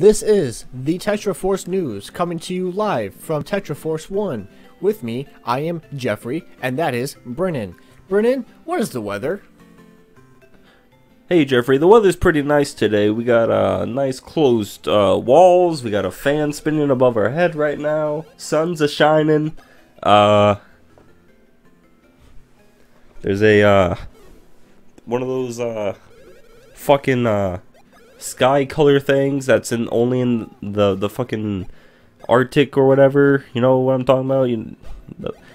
This is the Tetraforce News coming to you live from Tetraforce 1. With me, I am Geoffrey, and that is Brennen. Brennen, what is the weather? Hey Geoffrey, the weather's pretty nice today. We got uh, nice closed uh, walls. We got a fan spinning above our head right now. Sun's a shining. Uh, there's a uh, one of those uh, fucking uh, sky color things that's in only in the the fucking Arctic or whatever. You know what I'm talking about? You,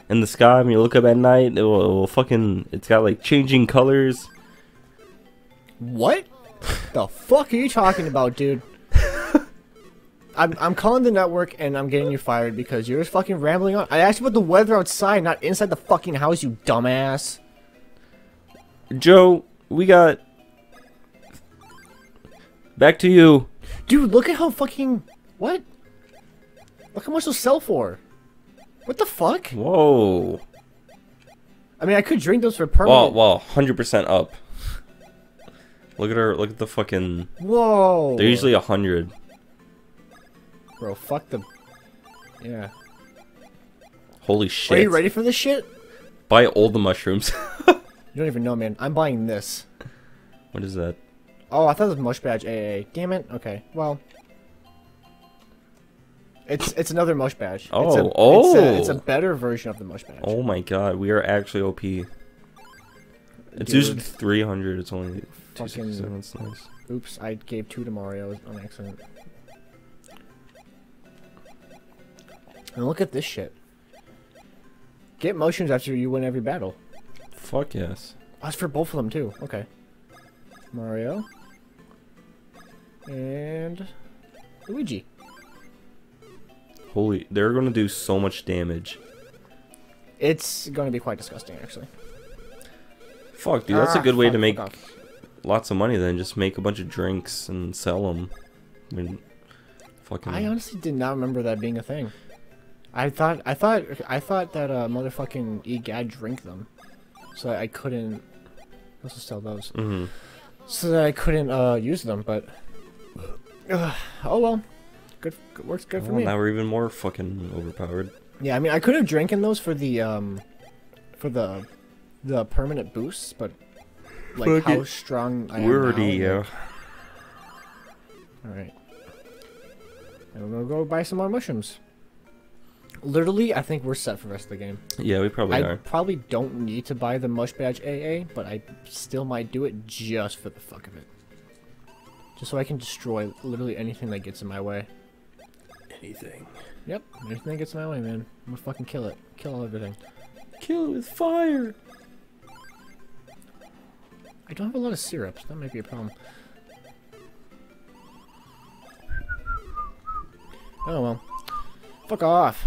in the sky, when you look up at night, it will, it will fucking. It's got like changing colors. What? the fuck are you talking about, dude? I'm, I'm calling the network and I'm getting you fired because you're just fucking rambling on. I asked you about the weather outside, not inside the fucking house, you dumbass. Joe, we got. Back to you. Dude, look at how fucking. What? Look how much those sell for. What the fuck? Whoa. I mean, I could drink those for Well, permanent. well, hundred percent up. Look at her. Look at the fucking. Whoa. They're usually a hundred. Bro, fuck the. Yeah. Holy shit. Are you ready for this shit? Buy all the mushrooms. You don't even know, man. I'm buying this. what is that? Oh, I thought it was Mush Badge AA. Damn it. Okay. Well. It's it's another Mush Badge. Oh, it's a, oh. It's a, oh. it's a better version of the Mush Badge. Oh my god, we are actually OP. It's Dude. usually three hundred. It's only two Fucking- sixty seven. That's nice. Oops, I gave two to Mario on accident. And look at this shit. Get motions after you win every battle. Fuck yes. Oh, that's for both of them too. Okay. Mario. And Luigi. Holy, they're gonna do so much damage. It's going to be quite disgusting, actually. Fuck, dude, that's a Ah, good way to make lots of money. Then just make a bunch of drinks and sell them. I mean, fucking. I honestly did not remember that being a thing. I thought I thought I thought that uh motherfucking egad drink them, so I couldn't also sell those, Mhm. so that I couldn't uh use them. But uh, oh well, good, good works good for me. now we're even more fucking overpowered. Yeah, I mean I could have drinking those for the um for the the permanent boosts, but like how it. strong I am We're already, now, like- All right. And we're gonna go buy some more mushrooms. Literally, I think we're set for the rest of the game. yeah, we probably I are. probably don't need to buy the Mush Badge AA, but I still might do it just for the fuck of it. Just so I can destroy literally anything that gets in my way. Anything. Yep, anything that gets in my way, man. I'm gonna fucking kill it. Kill everything. Kill it with fire. I don't have a lot of syrups. That might be a problem. Oh well. Fuck off.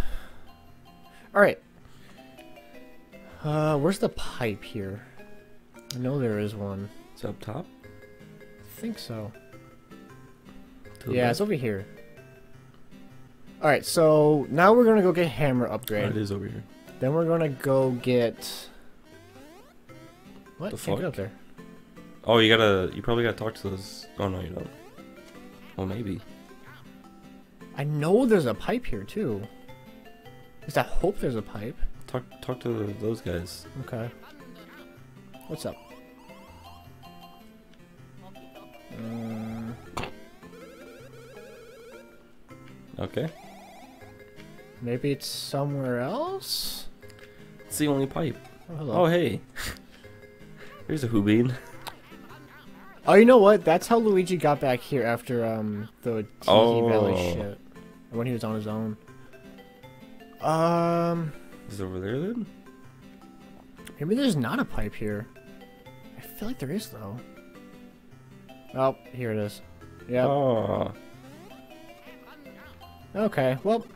Alright. Uh, where's the pipe here? I know there is one. It's up top. I think so. Yeah, left. it's over here. Alright, so now we're gonna go get hammer Oh, upgrade. it is over here. Then we're gonna go get... What? The Can't fuck? up there. Oh, you gotta. You probably gotta talk to those. Oh no, you don't. Well, maybe. I know there's a pipe here too. At least I hope there's a pipe. Talk. Talk to those guys. Okay. What's up? Uh, Okay. maybe it's somewhere else? It's the only pipe. Oh, hello. Oh hey. Here's a Hoobin. Oh, you know what? That's how Luigi got back here after um the Teehee Valley Oh. shit. When he was on his own. Um, Is it over there then? maybe there's not a pipe here. I feel like there is though. Oh, here it is. Yep. Oh, Okay. Well,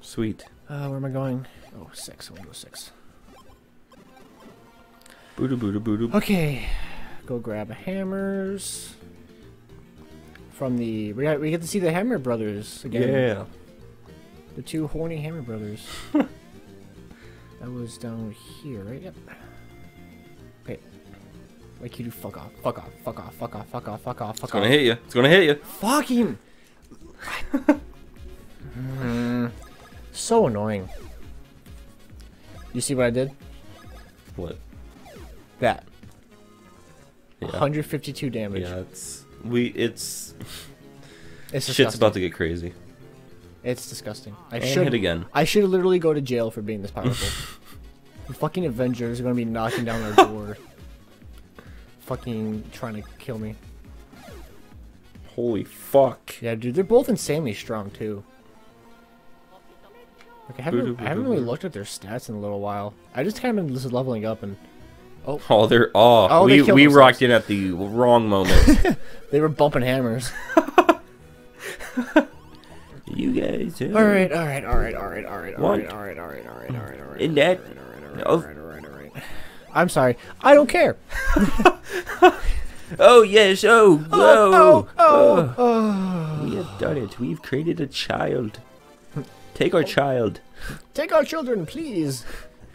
sweet. uh, where am I going? Oh, six. Gonna go six. Booda booda booda. Okay, go grab hammers from the. We got, we get to see the Hammer Brothers again. Yeah. The two horny Hammer Brothers. that was down here, right? Yep. Okay. Like you do. Fuck off. Fuck off. Fuck off. Fuck off. Fuck off. Fuck off. Fuck It's gonna hit you. It's gonna hit you. Fucking. Mm, so annoying. You see what I did? What? That. Yeah. 152 damage. Yeah, it's we. It's It's shit's about to get crazy. It's disgusting. I And should hit again. I should literally go to jail for being this powerful. the fucking Avengers are gonna be knocking down our door. fucking trying to kill me. Holy fuck. Yeah, dude, they're both insanely strong too. Like I haven't, I haven't really looked at their stats in a little while. I just kind of been just leveling up and Oh, oh they're oh, Oh, we killed we themselves. rocked in at the wrong moment. they were bumping hammers. you guys. uh, all right, all right, all right, all right, all right, all right, all right, all right, all right, all right, all right. In that. all right, Oh. all right, all right, all right. I'm sorry. I don't care. Oh yes. Oh. Oh, Oh. oh, oh. We have done it. We've created a child. Take our child. Take our children, please.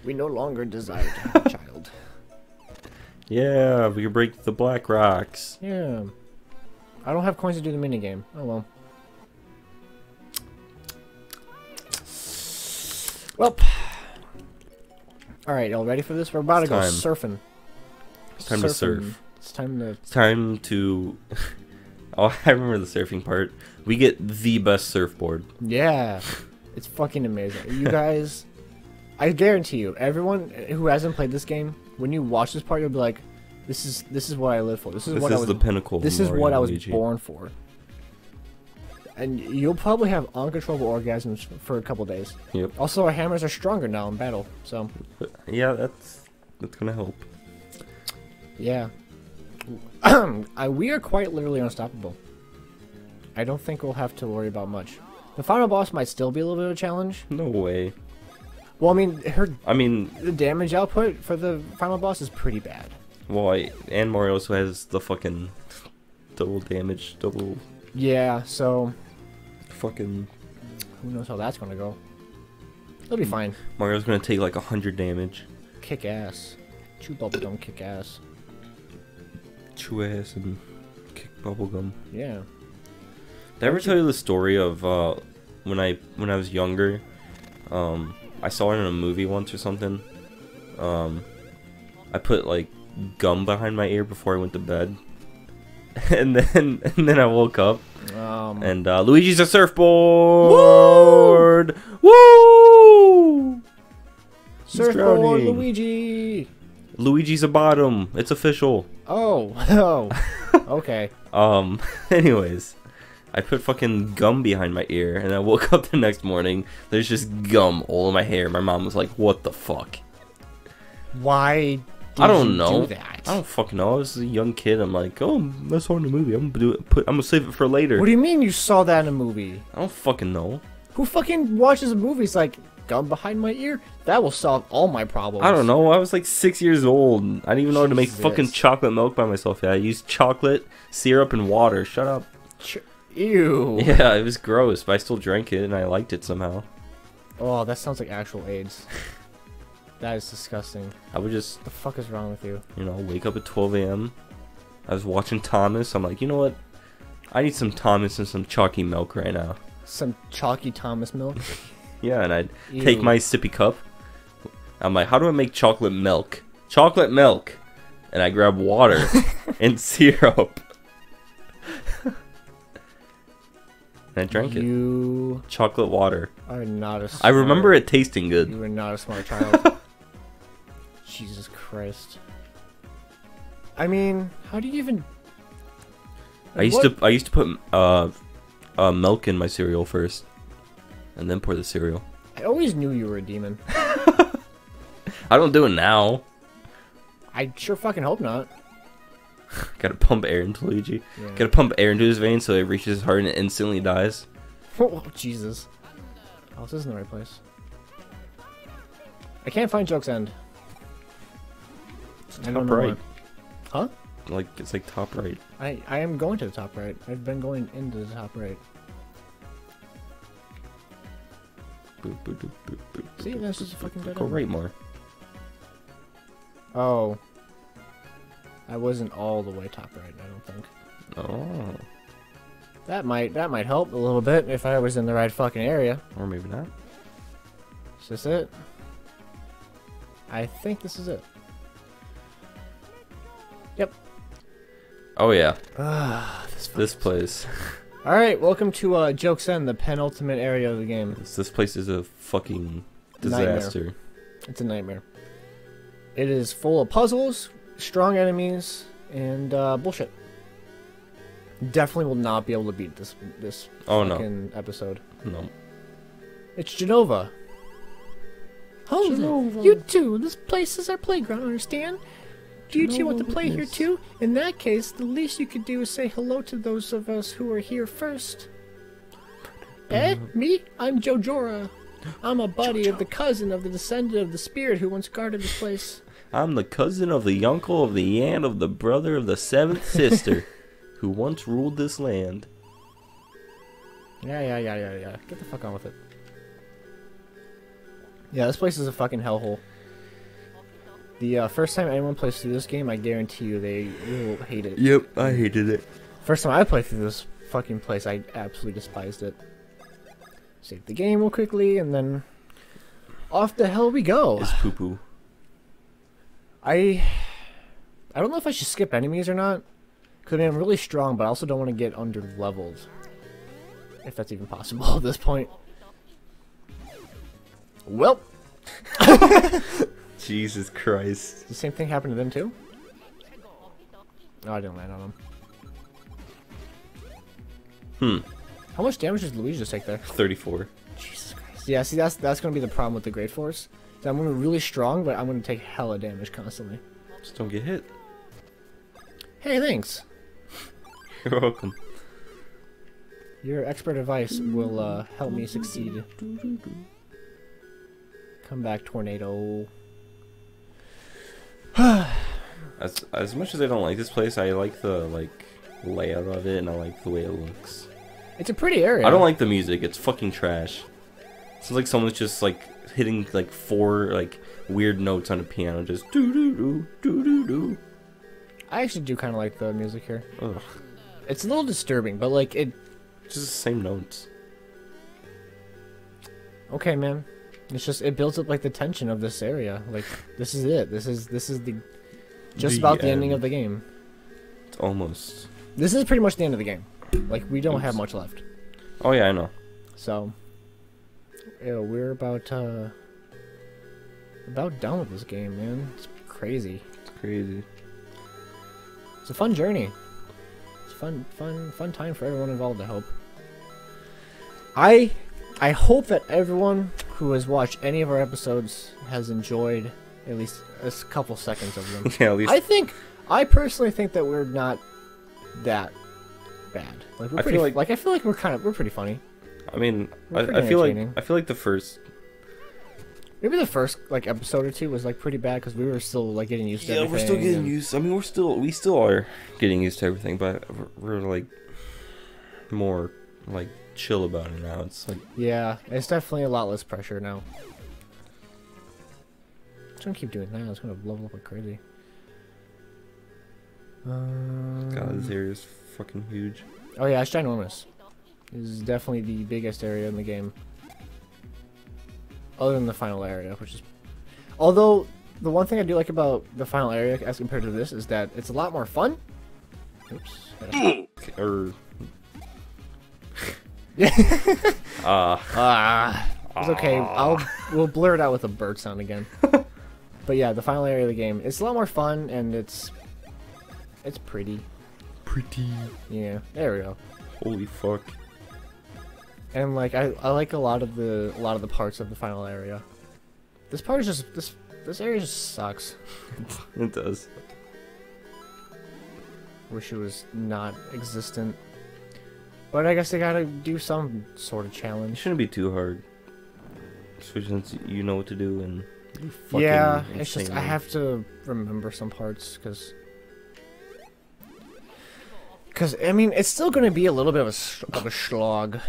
We no longer desire to have a child. Yeah, we can break the black rocks. Yeah. I don't have coins to do the minigame. Oh well. Well. Alright, y'all ready for this? We're about It's to go time. surfing. It's time to Surfing. surf. It's time to. It's time to. oh, I remember the surfing part. We get the best surfboard. Yeah. It's fucking amazing. You guys. I guarantee you, everyone who hasn't played this game, when you watch this part, you'll be like, this is this is what I live for. This is This what is I was the pinnacle. of This is what I was Luigi. born for. And you'll probably have uncontrollable orgasms for a couple days. Yep. Also, our hammers are stronger now in battle, so Yeah, that's that's gonna help. yeah. I, we are quite literally unstoppable. I don't think we'll have to worry about much. The final boss might still be a little bit of a challenge. No way. Well, I mean, her I mean, the damage output for the final boss is pretty bad. well, I, and Mario also has the fucking double damage, double Yeah, so fucking. who knows how that's gonna go. It'll be fine. Mario's gonna take like a hundred damage. Kick ass. Chew bubblegum, kick ass. Ass and kick bubblegum. Yeah. Did I ever tell you the story of uh, when I when I was younger? Um, I saw it in a movie once or something. Um, I put like gum behind my ear before I went to bed, and then and then I woke up Um, and uh, Luigi's a surfboard. Woo! He's Surfboard. Luigi. Luigi's a bottom. It's official. Oh, oh, okay. Um, anyways, I put fucking gum behind my ear, and I woke up the next morning. There's just gum all in my hair. My mom was like, "What the fuck?" Why? Did I don't you know. Do that? I don't fucking know. I was a young kid. I'm like, "Oh, that's on the movie. I'm gonna do it. Put. I'm gonna save it for later." What do you mean you saw that in a movie? I don't fucking know. Who fucking watches a movies like gum behind my ear? That will solve all my problems. I don't know. I was like six years old. I didn't even know how to make fucking chocolate milk by myself. Yeah, I used chocolate, syrup, and water. Shut up. Ch- Ew. Yeah, it was gross, but I still drank it and I liked it somehow. Oh, that sounds like actual AIDS. that is disgusting. I would just What the fuck is wrong with you? you know, wake up at 12 a.m. I was watching Thomas. I'm like, you know what? I need some Thomas and some chalky milk right now. Some chalky Thomas milk? Yeah, and I'd take my sippy cup. I'm like, how do I make chocolate milk? Chocolate milk. And I grab water and syrup. and I drank it. You Chocolate water. are not a. I remember it tasting good. You are not a smart child. Jesus Christ. I mean, how do you even? I used What- to I used to put uh, uh milk in my cereal first, and then pour the cereal. I always knew you were a demon. I don't do it now. I sure fucking hope not. Gotta pump air into Luigi. Yeah. Gotta pump air into his veins so it reaches his heart and it instantly dies. Oh, Jesus. Oh, this isn't the right place. I can't find Joke's End. I don't Top right. Huh? Like it's like top right. I, I am going to the top right. I've been going into the top right. Boop, boop, boop, boop, boop, See, that's just a fucking dead Go right more. Oh. I wasn't all the way top right. I don't think. Oh, That might that might help a little bit if I was in the right fucking area. or maybe not. Is this it? I think this is it. Yep. Oh yeah, Ah, this this place. All right, welcome to uh, Jokes End, the penultimate area of the game. This, this place is a fucking Nightmare. disaster. It's a nightmare. It is full of puzzles, strong enemies, and uh, bullshit. Definitely will not be able to beat this this Oh no, fucking episode. no. It's Genova. Hold it. You too. This place is our playground, understand? Do you two want to play here too? In that case, the least you could do is say hello to those of us who are here first. Eh? Me? I'm Jojora. I'm a buddy of the cousin of the descendant of the spirit who once guarded this place. I'm the cousin of the uncle of the aunt of the brother of the seventh sister, who once ruled this land. Yeah, yeah, yeah, yeah, yeah. Get the fuck on with it. Yeah, this place is a fucking hellhole. The uh, first time anyone plays through this game, I guarantee you they will hate it. Yep, I hated it. First time I played through this fucking place, I absolutely despised it. Save the game real quickly, and then off the hell we go. It's poo poo. I I don't know if I should skip enemies or not. Cause I mean, I'm really strong, but I also don't want to get under leveled. If that's even possible at this point. Well, Jesus Christ. the same thing happened to them too. No, I didn't land on them. Hmm. How much damage does Luigi just take there? 34. Jesus Christ. Yeah, see, that's that's gonna be the problem with the Great Force. Is I'm gonna be really strong, but I'm gonna take hella damage constantly. Just don't get hit. Hey, thanks. You're welcome. Your expert advice will uh, help me succeed. Come back, tornado. As as much as I don't like this place, I like the like layout of it and I like the way it looks. It's a pretty area. I don't like the music. It's fucking trash. Sounds like someone's just like hitting like four like weird notes on a piano, just doo doo doo doo doo doo. I actually do kind of like the music here. Ugh, It's a little disturbing, but like it. just the same notes. Okay, man. It's just it builds up like the tension of this area. Like this is it. This is this is the just The about the ending of the game. It's almost. This is pretty much the end of the game. Like we don't have much left. Oh yeah, I know. So, yeah, we're about uh about done with this game, man. It's crazy. It's crazy. It's a fun journey. It's fun, fun, fun time for everyone involved. I hope. I, I hope that everyone who has watched any of our episodes has enjoyed at least a couple seconds of them. yeah, at least I think, I personally think that we're not that bad. Like we're I pretty, feel like, like- I feel like we're kind of we're pretty funny. I mean, I, I feel like. I feel like the first. Maybe the first like episode or two was like pretty bad because we were still like getting used to Yeah, we're still getting and- used. I mean, we're still we still are getting used to everything, but we're, we're like more like chill about it now. It's like Yeah, it's definitely a lot less pressure now. Just gonna keep doing that. It's gonna level up like crazy. God, this Um, area is fucking huge. oh yeah, it's ginormous. This is definitely the biggest area in the game. Other than the final area, which is... Although, the one thing I do like about the final area as compared to this is that it's a lot more fun. Oops. Or Yeah. ah, Ah, it's okay. I'll we'll blur it out with a bird sound again. but yeah, the final area of the game it's a lot more fun and it's it's pretty. pretty. Yeah, there we go. Holy fuck. And like I, I like a lot of the a lot of the parts of the final area. This part is just this this area just sucks. It does. Wish it was not existent. But I guess they gotta do some sort of It challenge. shouldn't be too hard. Especially since you know what to do and Yeah, it's just I have to remember some parts because. Because I mean, it's still gonna be a little bit of a of a slog.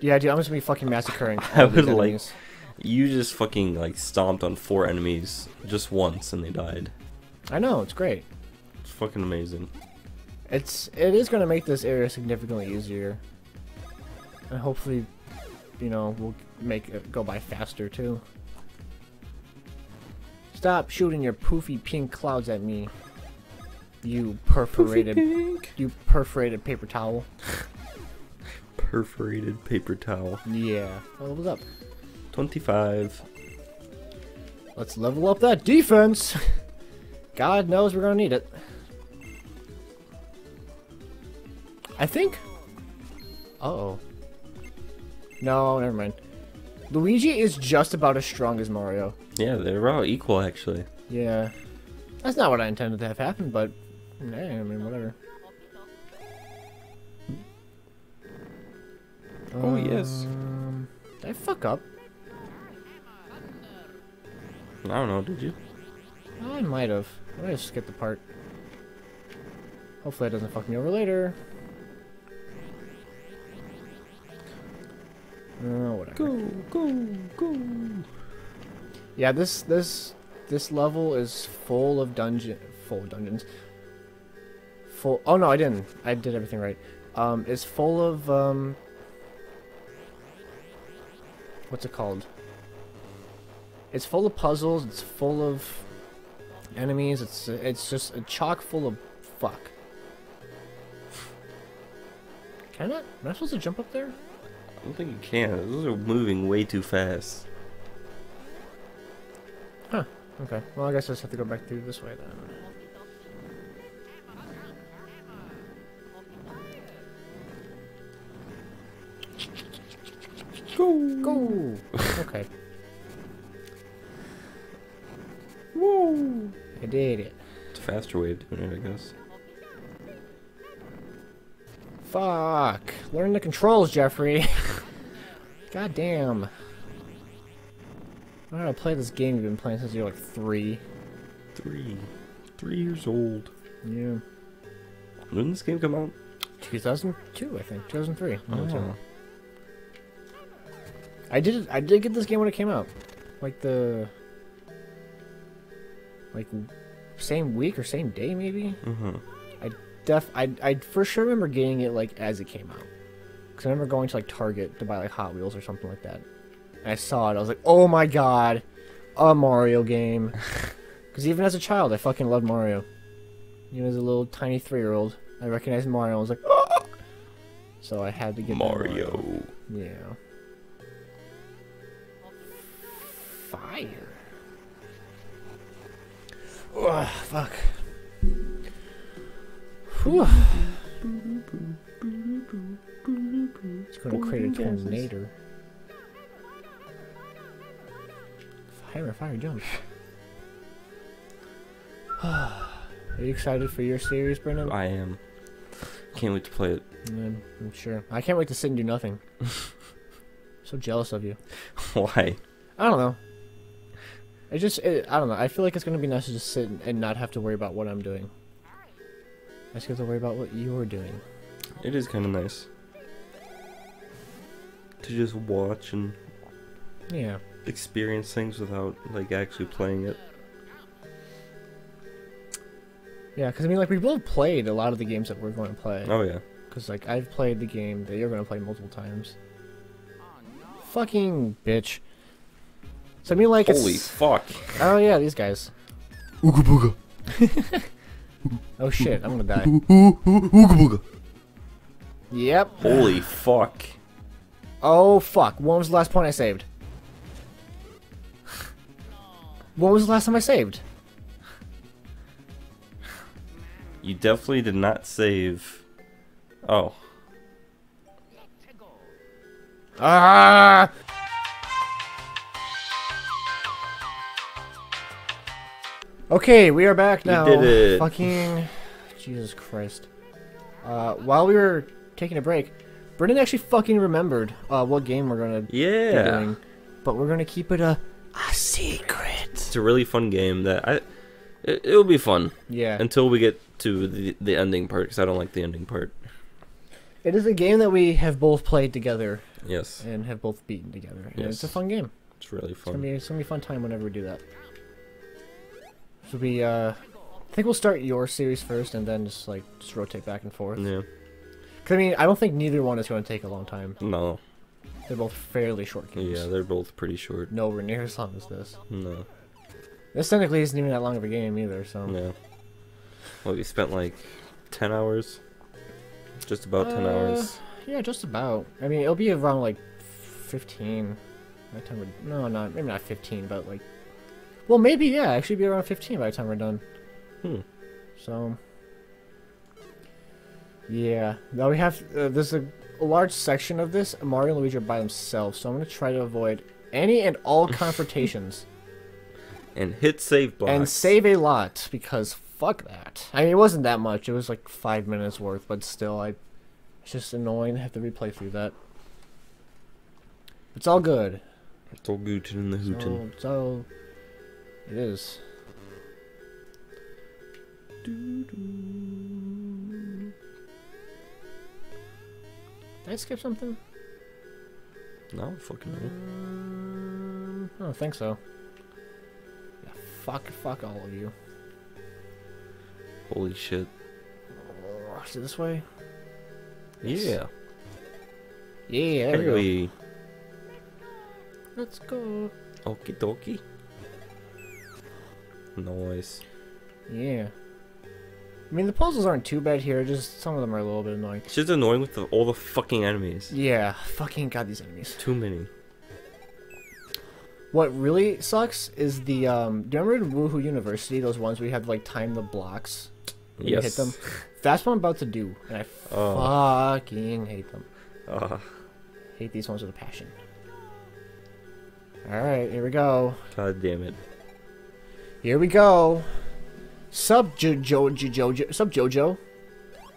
Yeah, dude, I'm just gonna be fucking massacring. I would like- You just fucking like stomped on four enemies just once and they died. I know it's great. It's fucking amazing. It's it is gonna make this area significantly easier, and hopefully, you know, we'll make it go by faster too. Stop shooting your poofy pink clouds at me. You perforated, pink. you perforated paper towel. Perforated paper towel. Yeah. Oh, what's up? 25. Let's level up that defense. God knows we're gonna need it. I think. Uh oh. No, never mind. Luigi is just about as strong as Mario. Yeah, they're all equal actually. Yeah. That's not what I intended to have happen, but hey, I mean, whatever. Oh, yes. Um, Did I fuck up? I don't know, did you? I might have. I just skipped the part. Hopefully it doesn't fuck me over later. Oh, whatever. Go, go, go. Yeah, this this this level is full of dungeon full of dungeons. Full Oh no, I didn't. I did everything right. Um it's full of um What's it called? It's full of puzzles, it's full of enemies. It's it's just a chock full of fuck. Can I? Am I supposed to jump up there? I don't think you can. Those are moving way too fast. Huh. Okay. Well, I guess I just have to go back through this way then. Go, Go. okay. Whoa. I did it. It's a faster way of doing it, I guess. Fuck. Learn the controls, Geoffrey. God damn. I don't know how to play this game you've been playing since you're like three. Three. Three years old. Yeah. When did this game come out? 2002, I think. 2003. one of the two. Oh. I did. I did get this game when it came out, like the, like, same week or same day maybe. Uh-huh. Def. I I for sure remember getting it like as it came out, because I remember going to like Target to buy like Hot Wheels or something like that. And I saw it. I was like, oh my god, a Mario game. Because even as a child, I fucking loved Mario. Even as a little tiny three-year-old, I recognized Mario. I was like, oh! So I had to get the Mario. Yeah. Fire. Ugh, fuck. Whew. It's gonna create a tornado. Fire, fire, jump. Are you excited for your series, Brennen? I am. Can't wait to play it. I'm, I'm sure. I can't wait to sit and do nothing. so jealous of you. Why? I don't know. It just, it, I don't know. I feel like it's gonna be nice to just sit and not have to worry about what I'm doing. I just get to worry about what you're doing. It is kind of nice to just watch and Yeah. experience things without like actually playing it. Yeah, because I mean, like, we both played a lot of the games that we're going to play. Oh yeah. Because, like, I've played the game that you're going to play multiple times. Fucking bitch. So, I mean, like, Holy it's. fuck! Oh, yeah, these guys. Ooga booga. Oh, shit, I'm gonna die. Ooga booga. Yep. Holy fuck! Oh, fuck. When was the last point I saved? When was the last time I saved? You definitely did not save. Oh, Ah! Okay, we are back now. did it. Fucking Jesus Christ. Uh, while we were taking a break, Brendan actually fucking remembered uh, what game we're gonna be yeah. doing, but we're gonna keep it a a secret. It's a really fun game that I. It, it'll be fun Yeah, until we get to the the ending part because I don't like the ending part. it is a game that we have both played together Yes, and have both beaten together. And it's a fun game. it's really It's gonna fun. be it's gonna be a fun time whenever we do that. Will be uh I think we'll start your series first, and then just like just rotate back and forth. Yeah. 'Cause, I mean, I don't think neither one is going to take a long time. No. They're both fairly short games. Yeah, they're both pretty short. Nowhere near as long as this. No. This technically isn't even that long of a game either, so. Yeah. Well, we spent like 10 hours. Just about 10 Uh, hours. Yeah, just about. I mean, it'll be around like 15. By the time we're, no, not maybe not 15, but like, well, maybe yeah, actually be around 15 by the time we're done. Hmm. So, yeah. Now we have uh, there's a, a large section of this. Mario and Luigi are by themselves, so I'm gonna try to avoid any and all confrontations And hit save blocks. and save a lot because fuck that. I mean, it wasn't that much. It was like five minutes worth, but still, I it's just annoying to have to replay through that. It's all good. It's all gootin' in the hootin'. So, it's all it is. Did I skip something? No, fucking no. Um, I don't think so. Yeah, fuck, fuck all of you. Holy shit. Oh, is it this way? Yeah. Yeah, there we go. Let's go. Okie dokie. Nice. Yeah. I mean, the puzzles aren't too bad here. Just some of them are a little bit annoying. It's just annoying with the, all the fucking enemies. Yeah, fucking god, these enemies. Too many. What really sucks is the um. Do you remember the Woohoo University? Those ones where you had to like time the blocks. when you Yes. hit them. That's what I'm about to do, and I Oh. fucking hate them. Ah, Hate these ones with a passion. All right, here we go. god damn it. Here we go. Sub Jojo Jojo Sub Jojo.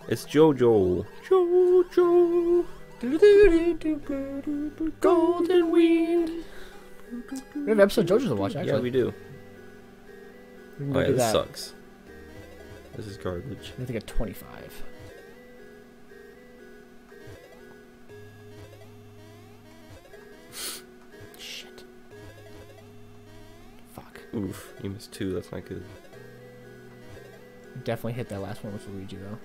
It's Jojo. Jojo. Golden Wind. We have an episode of JoJo to watch. Actually, Yeah, we do. We Oh go yeah, do this that. sucks. This is garbage. We have to get 25. Shit. Fuck. Oof, you missed two. That's not good. Definitely hit that last one with Luigi though.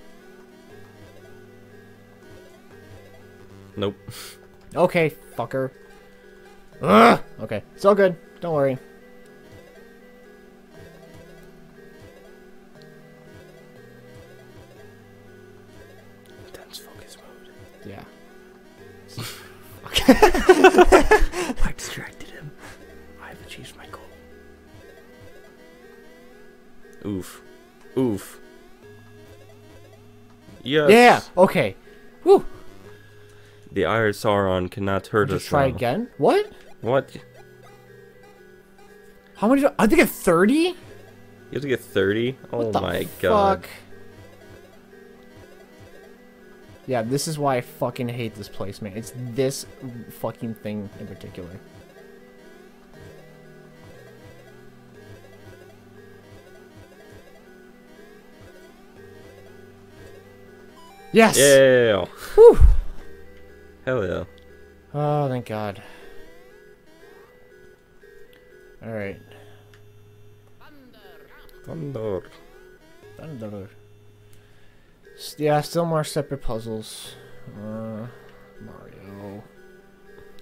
Nope. Okay, fucker. Ugh! Okay, it's all good. Don't worry. Yes. Yeah. Okay. Woo. The Iron Sauron cannot hurt us. try now. again. What? What? How many? Do I think at 30. You have to get 30? Oh What the my god. fuck? Yeah, this is why I fucking hate this place, man. It's this fucking thing in particular. Yes. Yeah. Whew. Hell yeah. Oh, thank God. All right. Thunder. Thunder. Yeah, still more separate puzzles. Uh, Mario.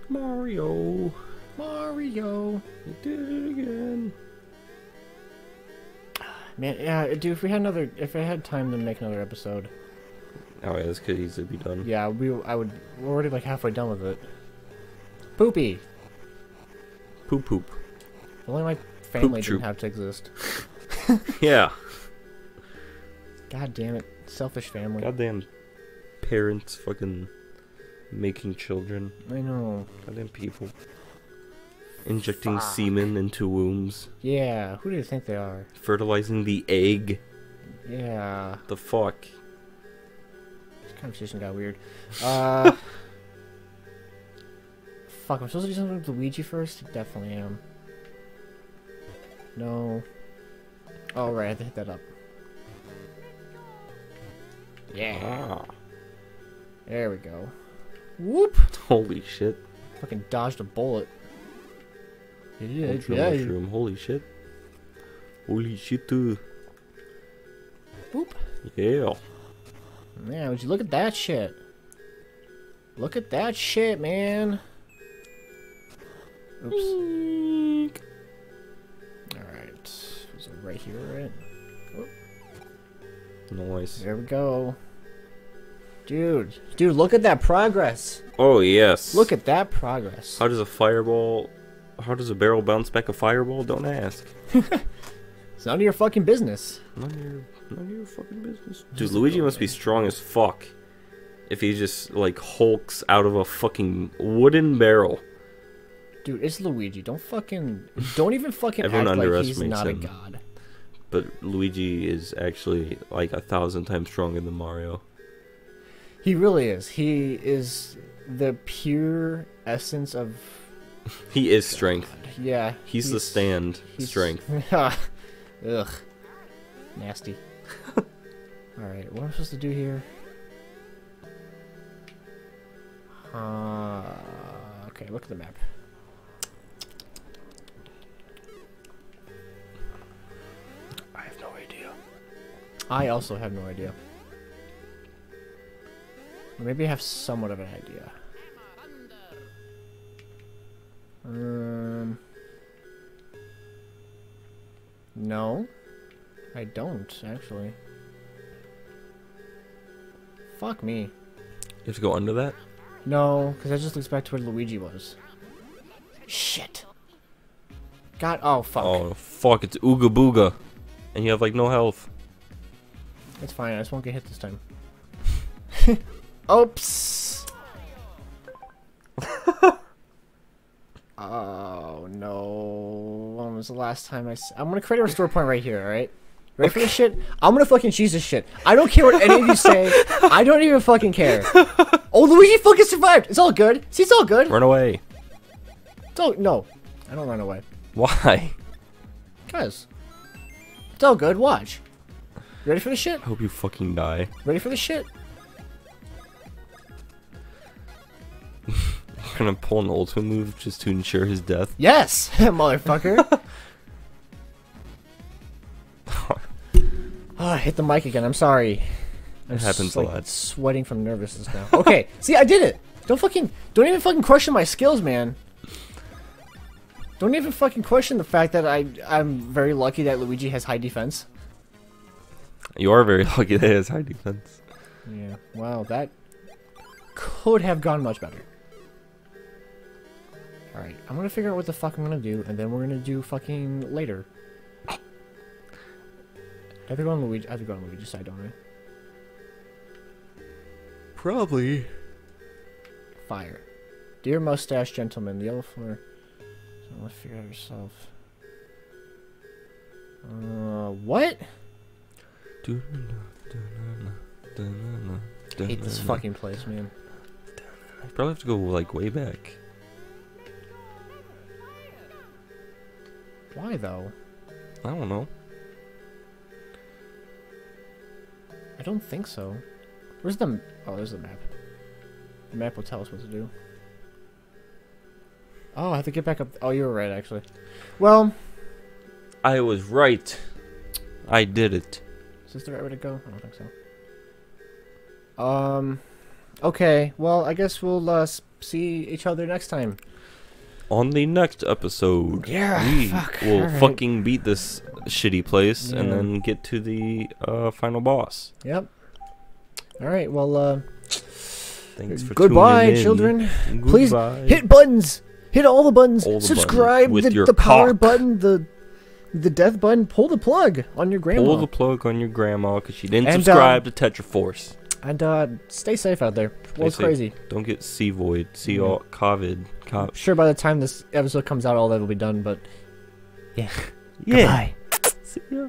Mario. Mario. You did it again. Man, yeah, dude. If we had another, if I had time to make another episode, Oh yeah, this could easily be done. yeah, we, I would. We're already like halfway done with it. Poopy. Poop poop. If Only my family troop. didn't have to exist. Yeah. God damn it, selfish family. Goddamn parents fucking making children. I know. Goddamn people. Injecting Fuck. semen into wombs. Yeah, who do you think they are? Fertilizing the egg. Yeah, The fuck? Conversation got weird. Uh, fuck, I'm supposed to do something with Luigi first? Definitely am. No. Oh, right, I have to hit that up. Yeah, Ah. there we go. Whoop! Holy shit. Fucking dodged a bullet. Yeah, yeah. mushroom. Holy shit. Holy shit. Boop. Yeah. Man, would you look at that shit? Look at that shit, man. Oops. Alright. Was it right here, right? Nice. There we go. Dude, dude, look at that progress. Oh yes. Look at that progress. How does a fireball? How does a barrel bounce back a fireball? Don't ask. It's none of your fucking business. None of your, none of your fucking business. Dude, Luigi must be strong as fuck. If he just like hulks out of a fucking wooden barrel. Dude, it's Luigi. Don't fucking, don't even fucking Everyone act like he's underestimates not a god. But Luigi is actually like a thousand times stronger than Mario. He really is. He is the pure essence of, He is strength. yeah. He's, the stand he's- strength. Ah. Ugh. Nasty. Alright, what am I supposed to do here? Uh, okay, look at the map. I have no idea. I also have no idea. Maybe I have somewhat of an idea. Um. No, I don't actually. Fuck me. You have to go under that? No, because that just looks back to where Luigi was. Shit. God, oh fuck. Oh fuck! It's Ooga Booga, and you have like no health. It's fine. I just won't get hit this time. Oops. oh no! When was the last time I? S- I'm gonna create a restore point right here. All right. Ready for this shit? I'm gonna fucking cheese this shit. I don't care what any of you say. I don't even fucking care. Oh, Luigi fucking survived. It's all good. See, it's all good. Run away. It's all no. I don't run away. Why? Cause it's all good. Watch. Ready for the shit? I hope you fucking die. Ready for the shit? I'm gonna pull an ultimate move just to ensure his death. Yes, motherfucker. Ah, I hit the mic again. I'm sorry. I'm It happens s- a like, lot. Sweating from nervousness now. Okay, see, I did it. Don't fucking, don't even fucking question my skills, man. Don't even fucking question the fact that I, I'm very lucky that Luigi has high defense. You are very lucky that he has high defense. Yeah. Wow, that could have gone much better. All right, I'm gonna figure out what the fuck I'm gonna do, and then we're gonna do fucking later. I have to go on Luigi. I go on Luigi's side, don't I? Probably. Fire. Dear mustache gentleman, the yellow floor. So let's figure out yourself. Uh, what? I hate this fucking place, man. I probably have to go like way back. Why though? I don't know. I don't think so. Where's the? Oh, there's the map. The map will tell us what to do. Oh, I have to get back up. Oh, you were right, actually. Well, I was right. I did it. is this the right way to go? I don't think so. Um. Okay. Well, I guess we'll uh, see each other next time. On the next episode, Yeah, we fuck, will alright. fucking beat this shitty place and then get to the uh, final boss. Yep. All right. Well, uh, Thanks for goodbye, tuning in. children. Please hit buttons. Hit all the buttons. All the Subscribe. buttons with the, your the power cock. button. The the death button. Pull the plug on your grandma. Pull the plug on your grandma because she didn't And, subscribe to Tetraforce. And uh, stay safe out there. Safe. crazy? Don't get sea void, C Yeah. all COVID. Co- sure by the time this episode comes out, all that will be done. But yeah. goodbye. See ya.